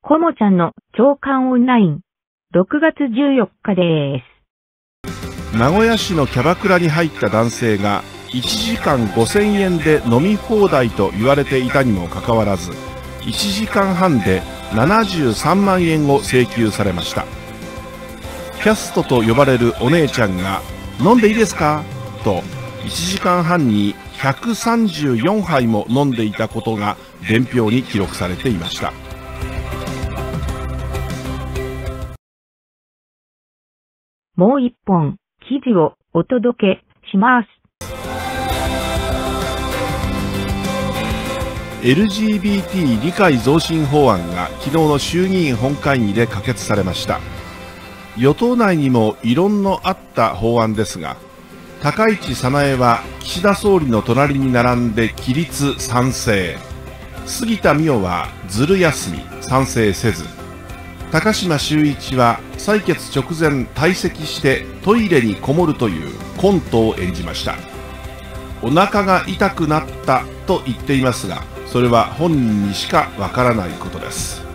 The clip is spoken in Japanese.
コモちゃんの長官オンライン、6月14日です。名古屋市のキャバクラに入った男性が、1時間5000円で飲み放題と言われていたにもかかわらず、1時間半で73万円を請求されました。キャストと呼ばれるお姉ちゃんが、飲んでいいですか？と、1時間半に134杯も飲んでいたことが伝票に記録されていましたもう一本記事をお届けします。LGBT 理解増進法案が昨日の衆議院本会議で可決されました。与党内にも異論のあった法案ですが高市早苗は岸田総理の隣に並んで起立賛成。杉田水脈はずる休み賛成せず。高島修一は採決直前退席してトイレにこもるというコントを演じました。お腹が痛くなったと言っていますがそれは本人にしかわからないことです。